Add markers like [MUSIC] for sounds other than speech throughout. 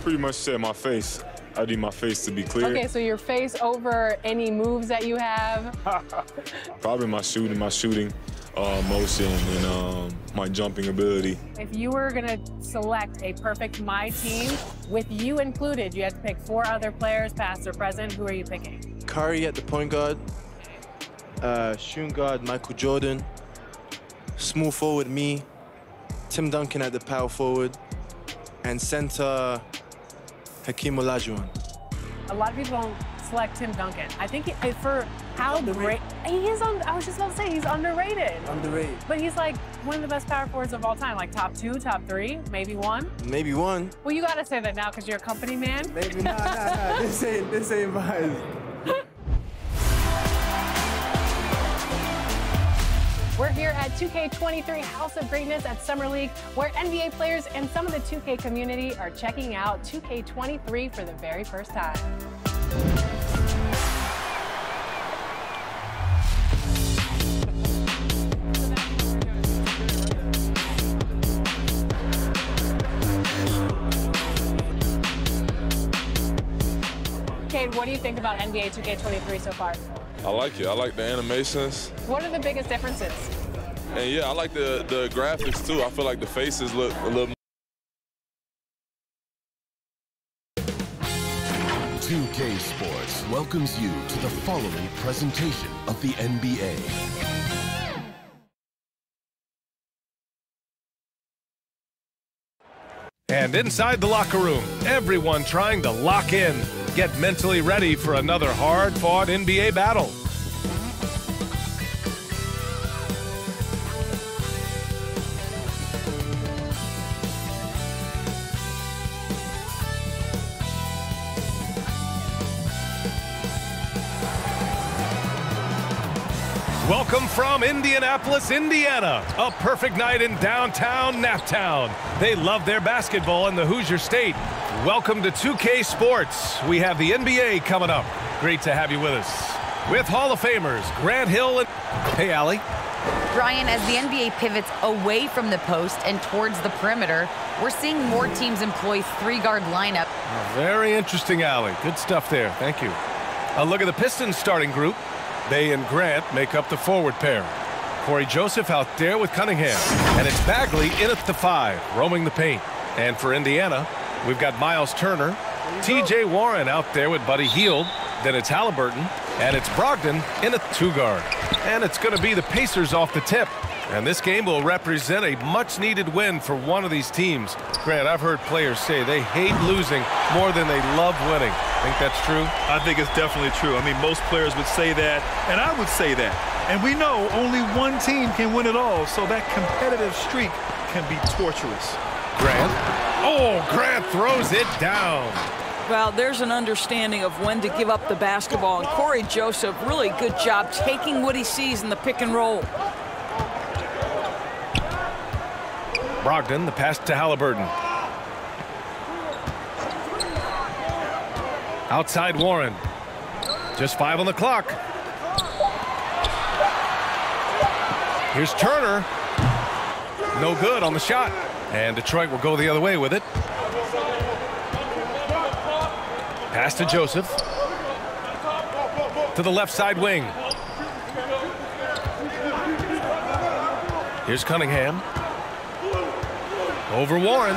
I pretty much said my face. I need my face to be clear. Okay, so your face over any moves that you have. [LAUGHS] [LAUGHS] Probably my shooting, my shooting uh, motion, and um, my jumping ability. If you were gonna select a perfect my team, with you included, you had to pick four other players, past or present. Who are you picking? Curry at the point guard, uh, shooting guard Michael Jordan, small forward me, Tim Duncan at the power forward, and center Hakeem Olajuwon. A lot of people don't select Tim Duncan. I think he, for how great he is. On, I was just about to say he's underrated. Underrated. But he's like one of the best power forwards of all time, like top two, top three, maybe one. Maybe one. Well, you gotta say that now because you're a company man. Maybe not. Nah, nah, nah. This [LAUGHS] ain't this ain't mine. At 2K23 House of Greatness at Summer League, where NBA players and some of the 2K community are checking out 2K23 for the very first time. Cade, what do you think about NBA 2K23 so far? I like it. I like the animations. What are the biggest differences? And yeah, I like the, the graphics too. I feel like the faces look a little 2K Sports welcomes you to the following presentation of the NBA. And inside the locker room, everyone trying to lock in, get mentally ready for another hard fought NBA battle. From Indianapolis, Indiana. A perfect night in downtown Naptown. They love their basketball in the Hoosier State. Welcome to 2K Sports. We have the NBA coming up. Great to have you with us. With Hall of Famers, Grant Hill and... Hey, Allie. Brian, as the NBA pivots away from the post and towards the perimeter, we're seeing more teams employ three-guard lineup. Very interesting, Allie. Good stuff there. Thank you. A look at the Pistons starting group. They and Grant make up the forward pair. Cory Joseph out there with Cunningham. And it's Bagley in at the five, roaming the paint. And for Indiana, we've got Miles Turner, T.J. Warren out there with Buddy Hield. Then it's Halliburton, and it's Brogdon in a two-guard. And it's going to be the Pacers off the tip. And this game will represent a much-needed win for one of these teams. Grant, I've heard players say they hate losing more than they love winning. Think that's true? I think it's definitely true. I mean, most players would say that, and I would say that. And we know only one team can win it all, so that competitive streak can be torturous. Grant. Oh, Grant throws it down. Well, there's an understanding of when to give up the basketball, and Cory Joseph, really good job taking what he sees in the pick and roll. Brogdon, the pass to Halliburton. Outside Warren. Just five on the clock. Here's Turner. No good on the shot. And Detroit will go the other way with it. Pass to Joseph. To the left side wing. Here's Cunningham. Over Warren.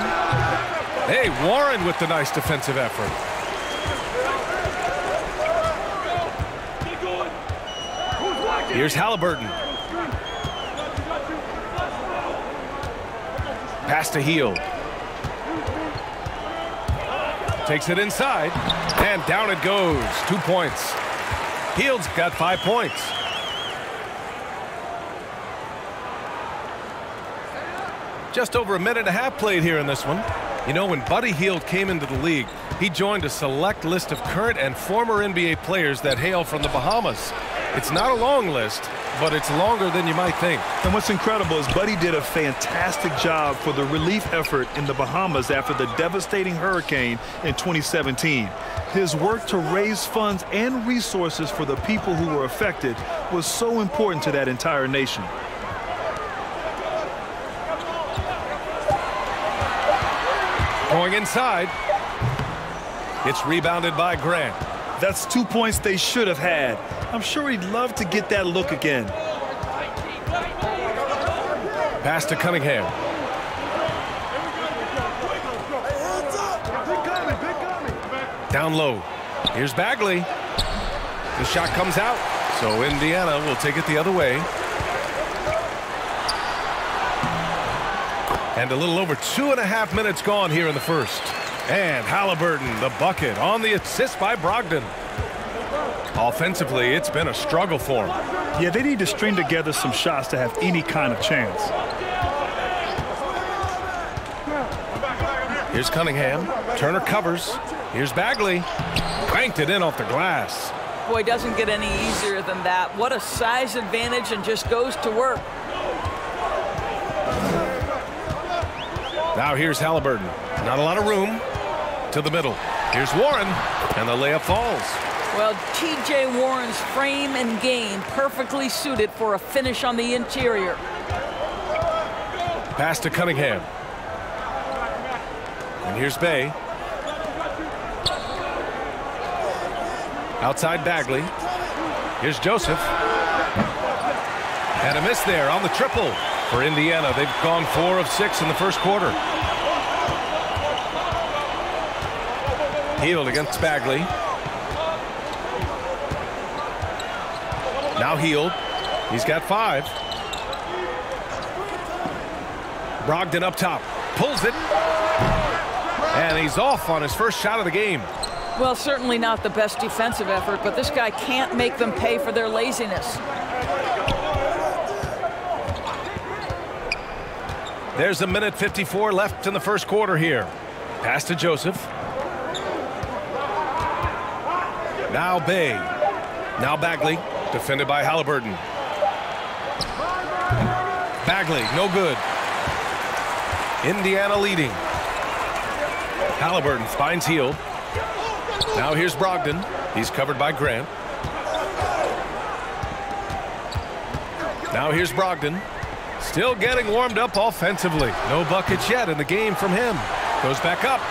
Hey, Warren with the nice defensive effort. Here's Halliburton. Pass to Hield. Takes it inside, and down it goes. Two points. Hield's got five points. Just over a minute and a half played here in this one. You know, when Buddy Hield came into the league, he joined a select list of current and former NBA players that hail from the Bahamas. It's not a long list, but it's longer than you might think. And what's incredible is Buddy did a fantastic job for the relief effort in the Bahamas after the devastating hurricane in 2017. His work to raise funds and resources for the people who were affected was so important to that entire nation. Going inside. It's rebounded by Grant. That's two points they should have had. I'm sure he'd love to get that look again. Pass to Cunningham. Down low. Here's Bagley. The shot comes out. So Indiana will take it the other way. And a little over two and a half minutes gone here in the first. And Halliburton, the bucket, on the assist by Brogdon. Offensively, it's been a struggle for him. Yeah, they need to string together some shots to have any kind of chance. Here's Cunningham. Turner covers. Here's Bagley. Cranked it in off the glass. Boy, doesn't get any easier than that. What a size advantage and just goes to work. Now here's Halliburton. Not a lot of room. To the middle. Here's Warren. And the layup falls. Well, T.J. Warren's frame and game perfectly suited for a finish on the interior. Pass to Cunningham. And here's Bey. Outside Bagley. Here's Joseph. And a miss there on the triple for Indiana. They've gone four of six in the first quarter. Hield against Bagley. Now Hield. He's got five. Brogdon up top. Pulls it. And he's off on his first shot of the game. Well, certainly not the best defensive effort, but this guy can't make them pay for their laziness. There's a minute 54 left in the first quarter here. Pass to Joseph. Now Bey. Now Bagley. Defended by Halliburton. Bagley, no good. Indiana leading. Halliburton finds Hield. Now here's Brogdon. He's covered by Grant. Now here's Brogdon. Still getting warmed up offensively. No buckets yet in the game from him. Goes back up.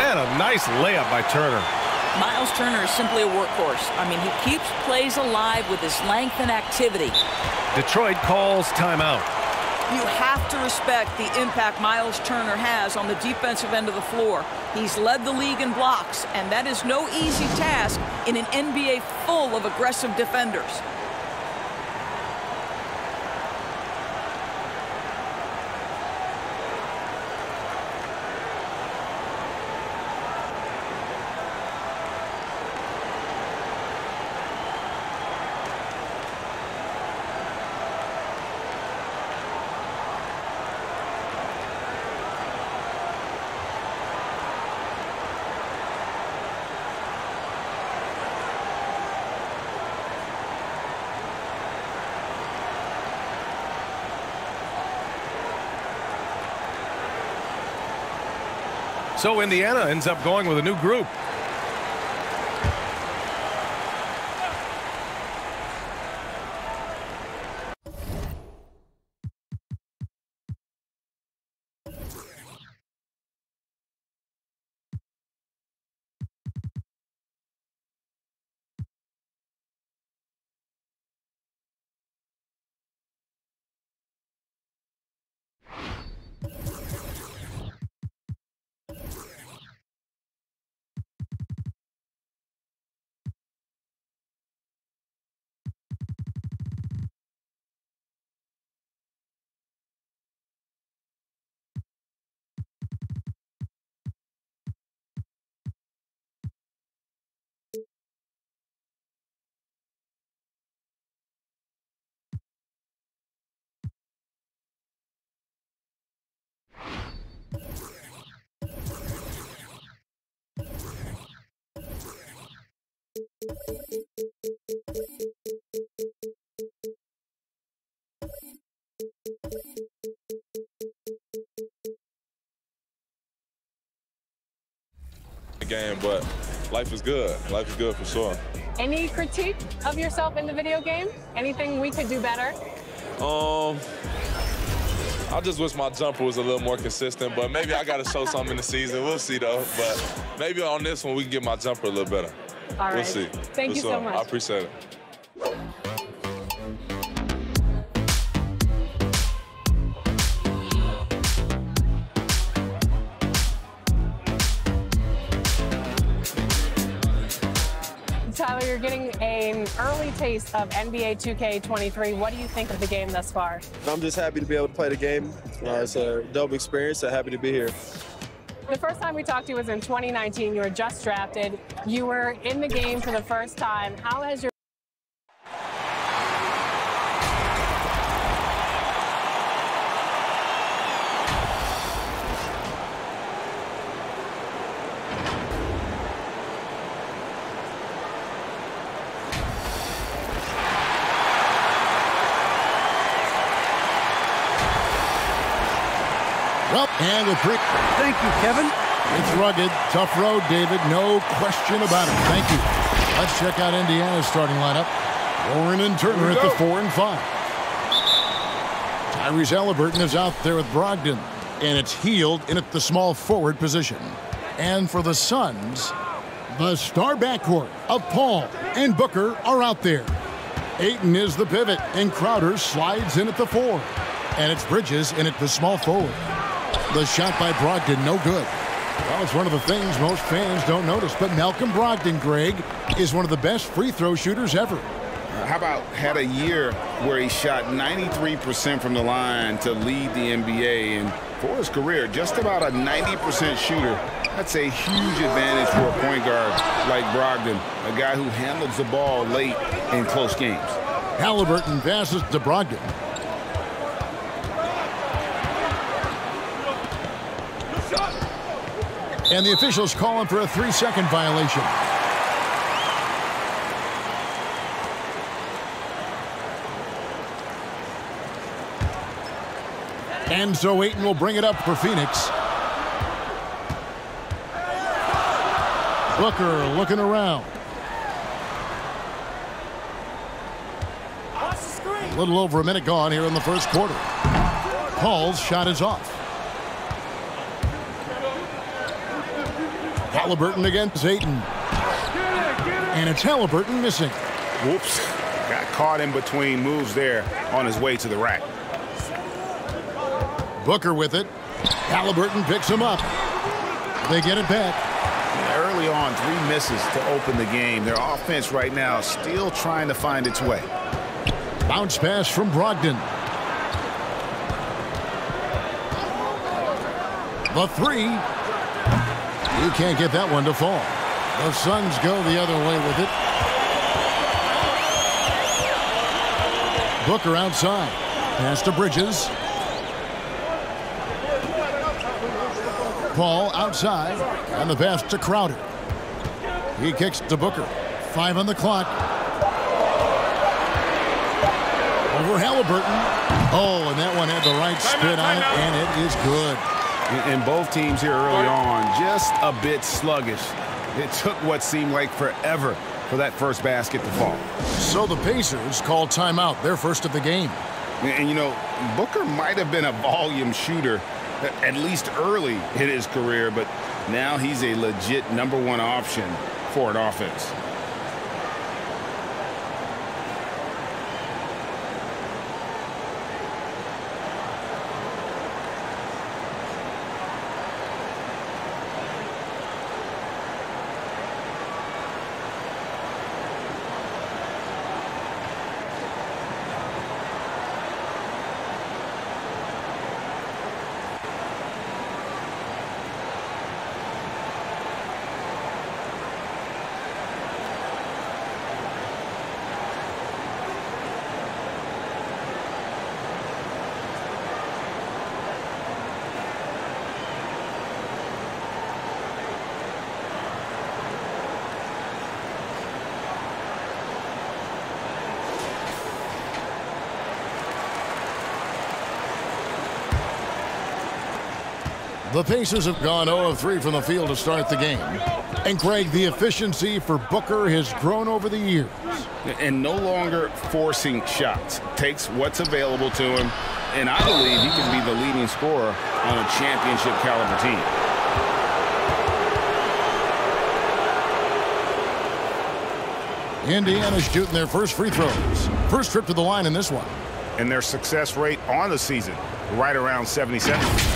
And a nice layup by Turner. Miles Turner is simply a workhorse. I mean, he keeps plays alive with his length and activity. Detroit calls timeout. You have to respect the impact Miles Turner has on the defensive end of the floor. He's led the league in blocks, and that is no easy task in an NBA full of aggressive defenders. So Indiana ends up going with a new group. Game, but life is good. Life is good for sure. Any critique of yourself in the video game? Anything we could do better? Um, I just wish my jumper was a little more consistent, but maybe I got to show something in the season. We'll see, though. But maybe on this one, we can get my jumper a little better. All we'll see. Thank For you so sure. much. I appreciate it. Tyler, you're getting an early taste of NBA 2K23. What do you think of the game thus far? I'm just happy to be able to play the game. Uh, it's a dope experience. So happy to be here. The first time we talked to you was in 2019. You were just drafted. You were in the game for the first time. How has your and with three. Thank you, Kevin. It's rugged, tough road, David. No question about it. Thank you. Let's check out Indiana's starting lineup. Warren and Turner at the four and five. Tyrese Halliburton is out there with Brogdon, and it's Hield in at the small forward position. And for the Suns, the star backcourt of Paul and Booker are out there. Ayton is the pivot, and Crowder slides in at the four. And it's Bridges in at the small forward. The shot by Brogdon, no good. Well, it's one of the things most fans don't notice. But Malcolm Brogdon, Greg, is one of the best free throw shooters ever. How about had a year where he shot 93% from the line to lead the NBA, and for his career, just about a 90% shooter. That's a huge advantage for a point guard like Brogdon, a guy who handles the ball late in close games. Halliburton passes to Brogdon. And the officials call him for a three-second violation. And so Ayton will bring it up for Phoenix. Booker looking around. A little over a minute gone here in the first quarter. Paul's shot is off. Halliburton against Ayton. And it's Halliburton missing. Whoops. Got caught in between moves there on his way to the rack. Booker with it. Halliburton picks him up. They get it back. Early on, three misses to open the game. Their offense right now still trying to find its way. Bounce pass from Brogdon. The three. You can't get that one to fall. The Suns go the other way with it. Booker outside. Pass to Bridges. Paul outside. And the pass to Crowder. He kicks to Booker. Five on the clock. Over Halliburton. Oh, and that one had the right spin on it, and it is good. And both teams here early on just a bit sluggish. It took what seemed like forever for that first basket to fall. So the Pacers call timeout, their first of the game. And, you know, Booker might have been a volume shooter at least early in his career, but now he's a legit number one option for an offense. The Pacers have gone 0 of 3 from the field to start the game. And Greg, the efficiency for Booker has grown over the years. And no longer forcing shots. Takes what's available to him And I believe he can be the leading scorer on a championship caliber team. Indiana's shooting their first free throws. First trip to the line in this one. And their success rate on the season, right around 77.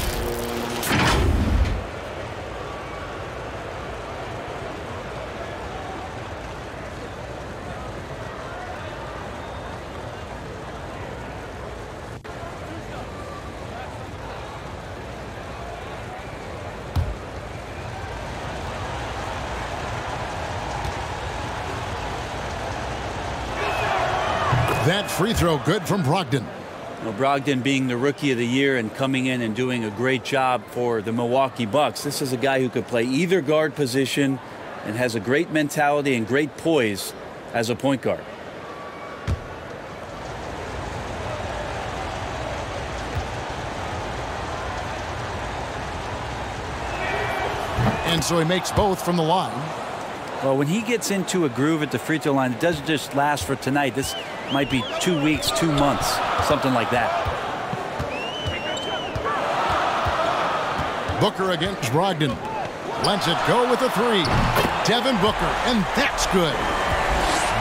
That free throw good from Brogdon. Well, Brogdon being the rookie of the year and coming in and doing a great job for the Milwaukee Bucks. This is a guy who could play either guard position and has a great mentality and great poise as a point guard. And so he makes both from the line. Well, when he gets into a groove at the free throw line, it doesn't just last for tonight. This might be two weeks, two months, something like that. Booker against Brogdon. Lets it go with a three. Devin Booker, and that's good.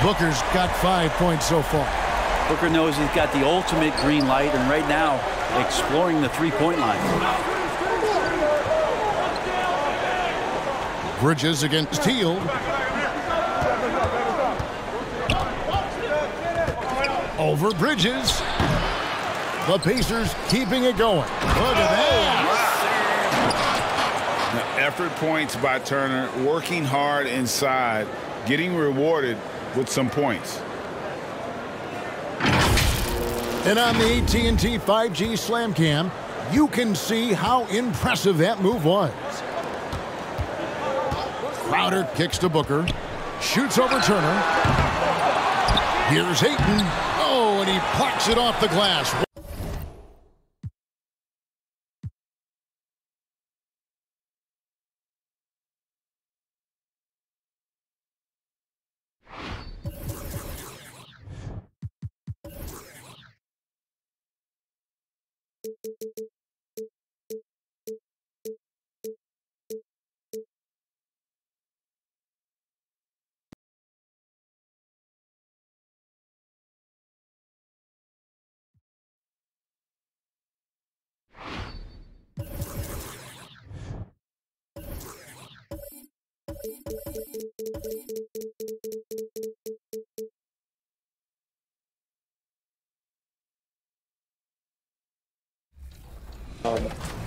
Booker's got five points so far. Booker knows he's got the ultimate green light, and right now, exploring the three-point line. Bridges against Teal. Over Bridges. The Pacers keeping it going. Look at that. Effort points by Turner, working hard inside, getting rewarded with some points. And on the AT&T 5G Slam Cam, you can see how impressive that move was. Crowder kicks to Booker. Shoots over Turner. Here's Ayton. And he plucks it off the glass.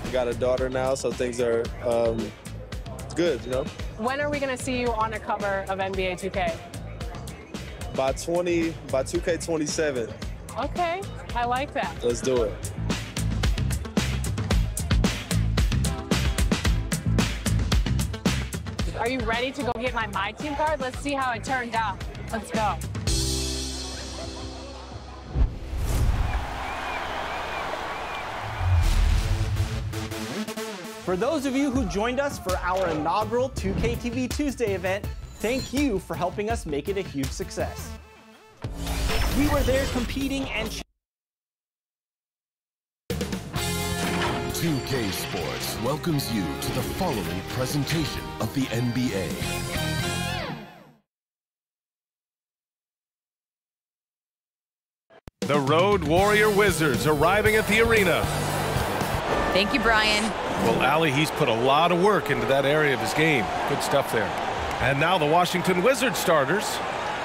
Got a daughter now, so things are um, good, you know. When are we going to see you on a cover of NBA 2K? By 20, by 2K27, Okay, I like that. let's do it. Are you ready to go get my My Team card? Let's see how it turned out. Let's go. For those of you who joined us for our inaugural 2K TV Tuesday event, thank you for helping us make it a huge success. We were there competing and 2K Sports welcomes you to the following presentation of the NBA. The Road Warrior Wizards arriving at the arena. Thank you, Brian. Well, Allie, he's put a lot of work into that area of his game. Good stuff there. And now the Washington Wizards starters.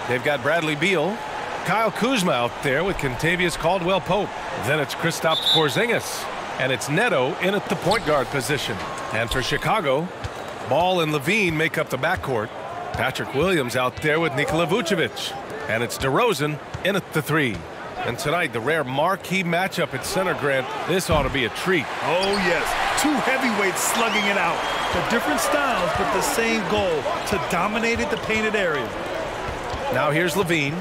They've got Bradley Beal, Kyle Kuzma out there with Kentavious Caldwell Pope. Then it's Kristaps Porzingis. And it's Neto in at the point guard position. And for Chicago, Ball and LaVine make up the backcourt. Patrick Williams out there with Nikola Vucevic. And it's DeRozan in at the three. And tonight, the rare marquee matchup at center, Grant. This ought to be a treat. Oh, yes. Two heavyweights slugging it out. The different styles, but the same goal, to dominate at the painted area. Now here's LaVine.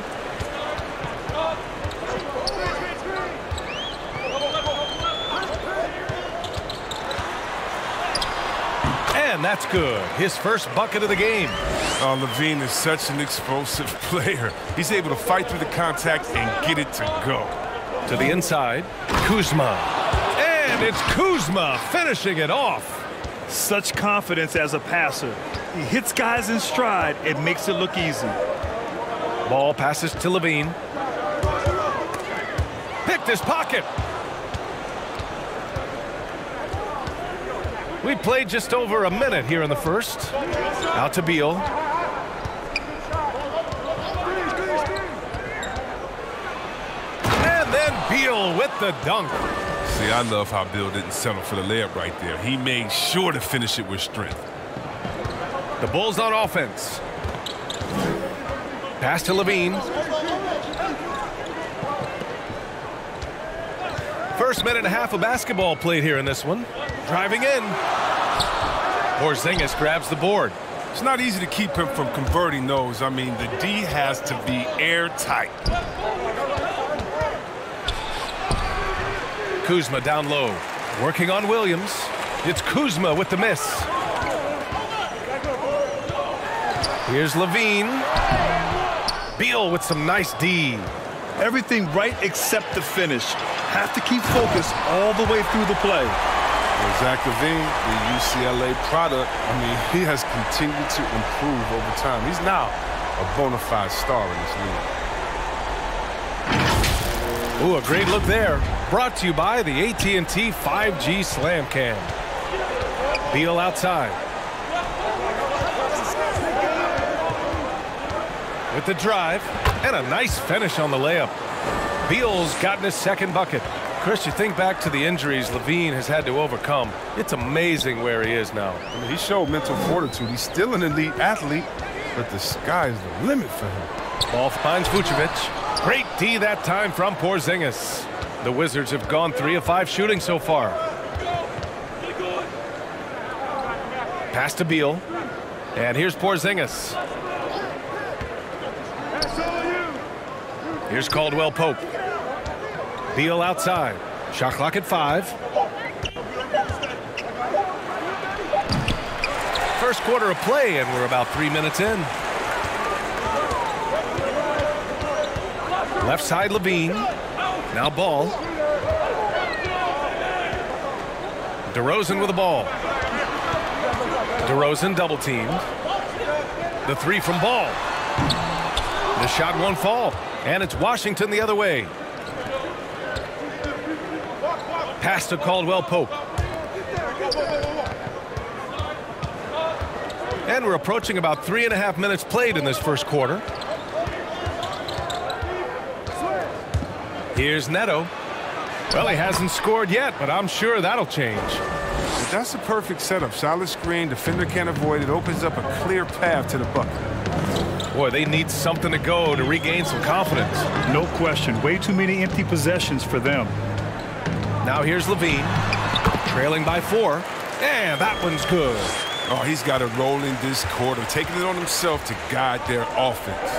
And that's good. His first bucket of the game. Oh, LaVine is such an explosive [LAUGHS] player. He's able to fight through the contact and get it to go. To the inside, Kuzma. And it's Kuzma finishing it off. Such confidence as a passer. He hits guys in stride and makes it look easy. Ball passes to LaVine. Picked his pocket. We played just over a minute here in the first. Out to Beal. And then Beal with the dunk. See, I love how Beal didn't settle for the layup right there. He made sure to finish it with strength. The Bulls on offense. Pass to LaVine. First minute and a half of basketball played here in this one. Driving in. Porzingis grabs the board. It's not easy to keep him from converting those. I mean, the D has to be airtight. Kuzma down low. Working on Williams. It's Kuzma with the miss. Here's LaVine. Beal with some nice D. Everything right except the finish. Have to keep focus all the way through the play. Well, Zach LaVine, the UCLA product, I mean, he has continued to improve over time. He's now a bona fide star in this league. Ooh, a great look there. Brought to you by the AT&T 5G Slam Cam. Beal outside. With the drive and a nice finish on the layup. Beal's gotten his second bucket. Chris, you think back to the injuries LaVine has had to overcome. It's amazing where he is now. I mean, he showed mental fortitude. He's still an elite athlete, but the sky's the limit for him. Ball finds Vucevic. Great D that time from Porzingis. The Wizards have gone three of five shooting so far. Pass to Beal. And here's Porzingis. Here's Caldwell Pope. Beal outside. Shot clock at five. First quarter of play, and we're about three minutes in. Left side, LaVine. Now ball. DeRozan with the ball. DeRozan double teamed. The three from ball. The shot won't fall. And it's Washington the other way. Pass to Caldwell Pope. And we're approaching about three and a half minutes played in this first quarter. Here's Neto. Well, he hasn't scored yet, but I'm sure that'll change. But that's a perfect setup. Solid screen, defender can't avoid it. Opens up a clear path to the bucket. Boy, they need something to go to regain some confidence. No question. Way too many empty possessions for them. Now here's LaVine, Trailing by four. And that one's good. Oh, he's got it rolling this quarter, taking it on himself to guide their offense.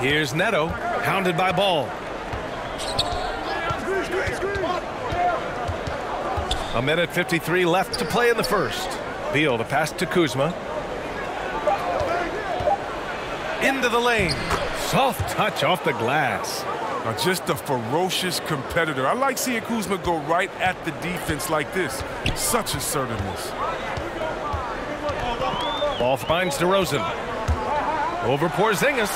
Here's Neto, hounded by ball. A minute 53 left to play in the first. Beal to pass to Kuzma. Into the lane. Soft touch off the glass. Uh, just a ferocious competitor. I like seeing Kuzma go right at the defense like this. Such assertiveness. Ball finds DeRozan. Over Porzingis.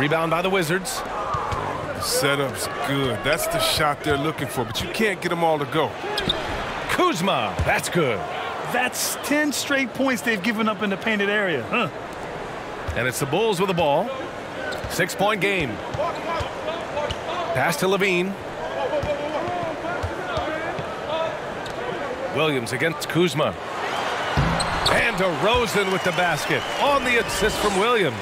Rebound by the Wizards. The setup's good. That's the shot they're looking for, but you can't get them all to go. Kuzma, that's good. That's 10 straight points they've given up in the painted area, huh? And it's the Bulls with the ball. Six-point game. Pass to LaVine. Williams against Kuzma. And DeRozan with the basket on the assist from Williams.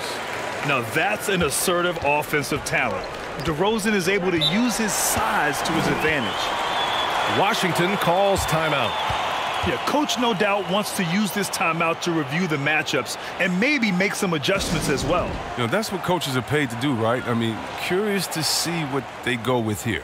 Now that's an assertive offensive talent. DeRozan is able to use his size to his advantage. Washington calls timeout. Yeah, coach no doubt wants to use this timeout to review the matchups and maybe make some adjustments as well. You know, that's what coaches are paid to do, right? I mean, curious to see what they go with here.